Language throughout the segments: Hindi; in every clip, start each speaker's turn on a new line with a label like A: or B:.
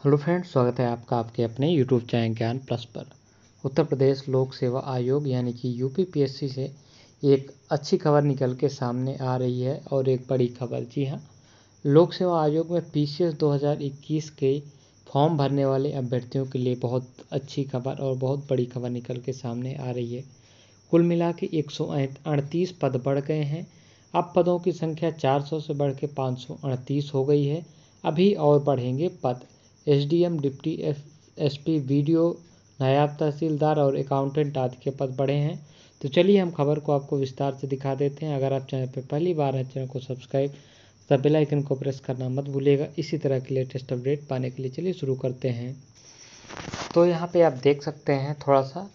A: हेलो फ्रेंड्स, स्वागत है आपका आपके अपने यूट्यूब चैनल ज्ञान प्लस पर। उत्तर प्रदेश लोक सेवा आयोग यानी कि यूपीपीएससी से एक अच्छी खबर निकल के सामने आ रही है और एक बड़ी खबर। जी हाँ लोक सेवा आयोग में पीसीएस 2021 के फॉर्म भरने वाले अभ्यर्थियों के लिए बहुत अच्छी खबर और बहुत बड़ी खबर निकल के सामने आ रही है। कुल मिला के एक सौ अड़तीस पद बढ़ गए हैं। अब पदों की संख्या 400 से बढ़ के पाँच सौ अड़तीस हो गई है। अभी और बढ़ेंगे पद। एसडीएम डिप्टी एसपी वीडियो नायब तहसीलदार और अकाउंटेंट आदि के पद बढ़े हैं। तो चलिए हम खबर को आपको विस्तार से दिखा देते हैं। अगर आप चैनल पर पहली बार हैं, चैनल को सब्सक्राइब तथा बेल आइकन को प्रेस करना मत भूलिएगा। इसी तरह के लेटेस्ट अपडेट पाने के लिए चलिए शुरू करते हैं। तो यहाँ पे आप देख सकते हैं थोड़ा सा।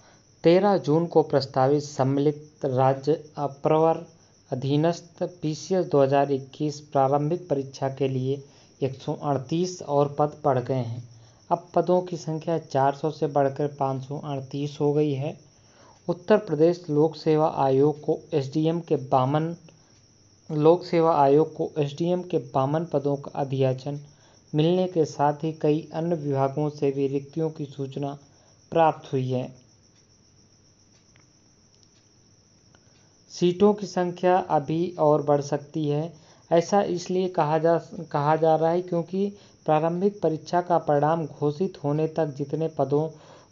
A: तेरह जून को प्रस्तावित सम्मिलित राज्य अप्रवर अधीनस्थ पी सी एस प्रारंभिक परीक्षा के लिए 138 और पद बढ़ गए हैं। अब पदों की संख्या 400 से बढ़कर पाँच हो गई है। उत्तर प्रदेश लोक सेवा आयोग को एसडीएम के बामन, लोक सेवा आयोग को एसडीएम के बामन पदों का अध्याचन मिलने के साथ ही कई अन्य विभागों से भी रिक्तियों की सूचना प्राप्त हुई है। सीटों की संख्या अभी और बढ़ सकती है। ऐसा इसलिए कहा जा कहा जा रहा है क्योंकि प्रारंभिक परीक्षा का परिणाम घोषित होने तक जितने पदों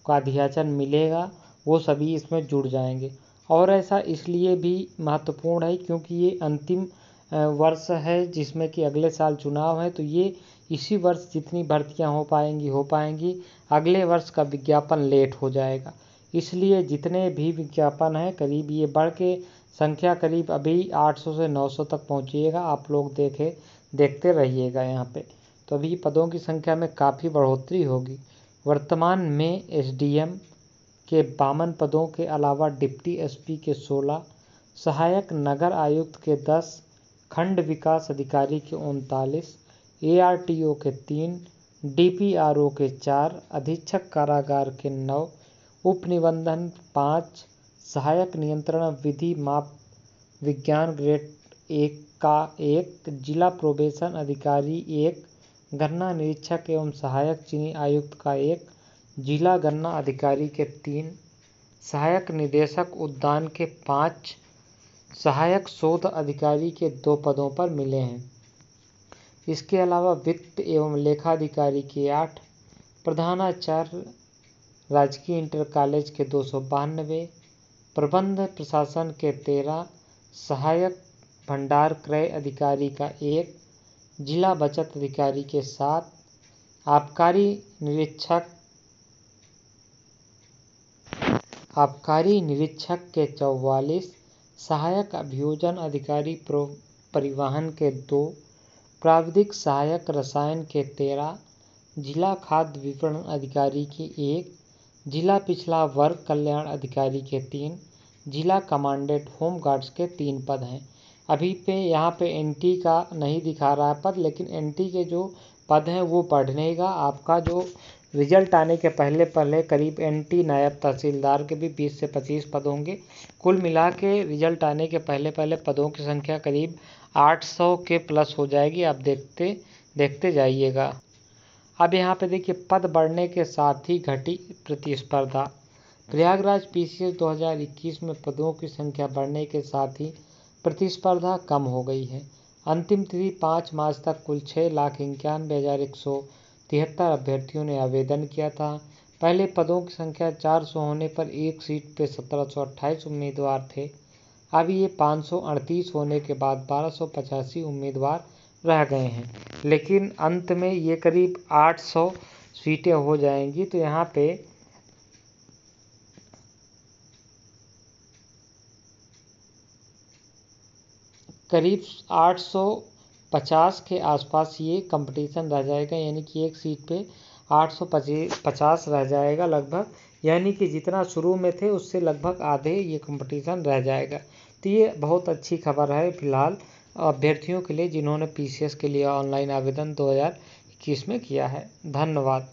A: का अध्याचन मिलेगा, वो सभी इसमें जुड़ जाएँगे। और ऐसा इसलिए भी महत्वपूर्ण है क्योंकि ये अंतिम वर्ष है जिसमें कि अगले साल चुनाव है तो ये इसी वर्ष जितनी भर्तियाँ हो पाएँगी हो पाएँगी, अगले वर्ष का विज्ञापन लेट हो जाएगा। इसलिए जितने भी विज्ञापन हैं, करीब ये बढ़ के संख्या करीब अभी 800 से 900 तक पहुँचिएगा। आप लोग देखे, देखते रहिएगा यहाँ पे। तो अभी पदों की संख्या में काफ़ी बढ़ोतरी होगी। वर्तमान में एसडीएम के बावन पदों के अलावा डिप्टी एसपी के 16 सहायक नगर आयुक्त के 10 खंड विकास अधिकारी के उनतालीस, एआरटीओ के तीन, डीपीआरओ के चार, अधीक्षक कारागार के नौ, उप निबंधन पाँच सहायक नियंत्रण विधि माप विज्ञान ग्रेड एक का एक, जिला प्रोबेशन अधिकारी एक, गन्ना निरीक्षक एवं सहायक चीनी आयुक्त का एक, जिला गन्ना अधिकारी के तीन, सहायक निदेशक उद्यान के पाँच, सहायक शोध अधिकारी के दो पदों पर मिले हैं। इसके अलावा वित्त एवं लेखाधिकारी के आठ, प्रधानाचार्य, राजकीय इंटर कॉलेज के दो सौ बानवे प्रबंध प्रशासन के तेरह सहायक भंडार क्रय अधिकारी का एक, जिला बचत अधिकारी के सात, आबकारी निरीक्षक आबकारी निरीक्षक के चौवालीस, सहायक अभियोजन अधिकारी परिवहन के दो, प्राविधिक सहायक रसायन के तेरह, जिला खाद्य विपणन अधिकारी के एक जिला पिछला वर्ग कल्याण अधिकारी के तीन, जिला कमांडेंट होम गार्ड्स के तीन पद हैं। अभी पे यहाँ पे एनटी का नहीं दिखा रहा है पद, लेकिन एनटी के जो पद हैं वो बढ़ने का, आपका जो रिज़ल्ट आने के पहले पहले करीब एनटी नायब तहसीलदार के भी 20 से 25 पद होंगे। कुल मिला के रिज़ल्ट आने के पहले पहले पदों की संख्या करीब 800 के प्लस हो जाएगी। आप देखते देखते जाइएगा। अब यहाँ पे देखिए, पद बढ़ने के साथ ही घटी प्रतिस्पर्धा। प्रयागराज पी सी एस दो हज़ार इक्कीस में पदों की संख्या बढ़ने के साथ ही प्रतिस्पर्धा कम हो गई है। अंतिम तिथि पाँच मार्च तक कुल छः लाख इक्यानवे हज़ार एक सौ तिहत्तर अभ्यर्थियों ने आवेदन किया था। पहले पदों की संख्या चार सौ होने पर एक सीट पर सत्रह सौ अट्ठाईस उम्मीदवार थे। अब ये पाँच सौ अड़तीस होने के बाद बारह उम्मीदवार रह गए हैं। लेकिन अंत में ये करीब 800 सीटें हो जाएँगी। तो यहाँ पे करीब 850 के आसपास ये कंपटीशन रह जाएगा। यानी कि एक सीट पे आठ पचास रह जाएगा लगभग। यानी कि जितना शुरू में थे, उससे लगभग आधे ये कंपटीशन रह जाएगा। तो ये बहुत अच्छी खबर है फ़िलहाल। अभ्यर्थियों के लिए जिन्होंने पीसीएस के लिए ऑनलाइन आवेदन 2021 में किया है। धन्यवाद।